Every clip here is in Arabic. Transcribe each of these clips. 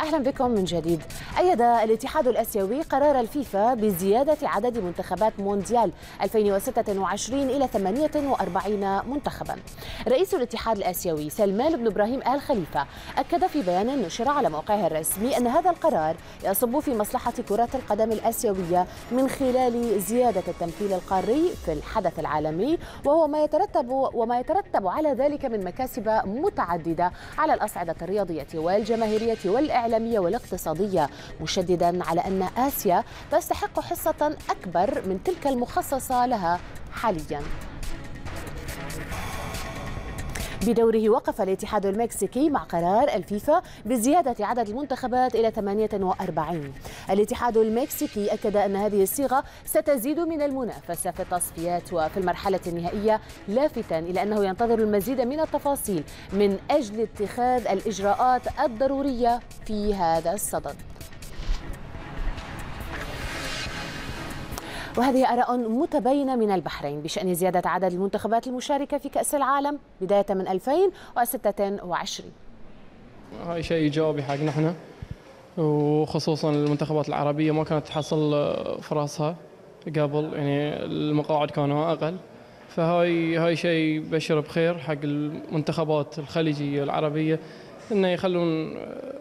أهلا بكم من جديد. أيد الاتحاد الأسيوي قرار الفيفا بزيادة عدد منتخبات مونديال 2026 إلى 48 منتخبا. رئيس الاتحاد الأسيوي سلمان بن إبراهيم آل خليفة أكد في بيان نشر على موقعه الرسمي أن هذا القرار يصب في مصلحة كرة القدم الأسيوية من خلال زيادة التمثيل القاري في الحدث العالمي وهو ما يترتب وما يترتب على ذلك من مكاسب متعددة على الأصعدة الرياضية والجماهيرية والاعلاميه والاقتصادية مشددا على أن آسيا تستحق حصة أكبر من تلك المخصصة لها حاليا. بدوره وقف الاتحاد المكسيكي مع قرار الفيفا بزيادة عدد المنتخبات إلى 48 الاتحاد المكسيكي أكد أن هذه الصيغة ستزيد من المنافسة في التصفيات وفي المرحلة النهائية لافتا إلى أنه ينتظر المزيد من التفاصيل من أجل اتخاذ الإجراءات الضرورية في هذا الصدد. وهذه آراء متباينة من البحرين بشأن زيادة عدد المنتخبات المشاركة في كأس العالم بداية من 2026 هاي شيء إيجابي حق نحن وخصوصا المنتخبات العربية ما كانت تحصل فرصها قبل يعني المقاعد كانوا أقل. فهاي هاي شيء بشر بخير حق المنتخبات الخليجية العربية. إنه يخلون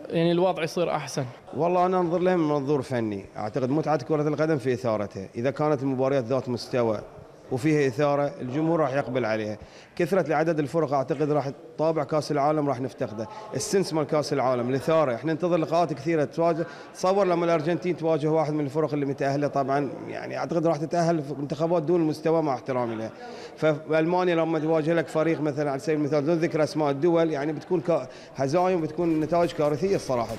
يعني الوضع يصير أحسن. والله أنا أنظر لهم من منظور فني. أعتقد متعة كرة القدم في اثارتها إذا كانت المباريات ذات مستوى وفيها إثارة الجمهور راح يقبل عليها. كثرة لعدد الفرق أعتقد راح طابع كأس العالم راح نفتقده. السنس مال كأس العالم الإثارة. إحنا ننتظر لقاءات كثيرة تواجه. تصور لما الأرجنتين تواجه واحد من الفرق اللي متأهلة. طبعا يعني أعتقد راح تتأهل في منتخبات دون المستوى مع احترامي لها. فألمانيا لما تواجه لك فريق مثلا على سبيل المثال دون ذكر اسماء الدول يعني بتكون هزايم بتكون نتائج كارثية صراحة.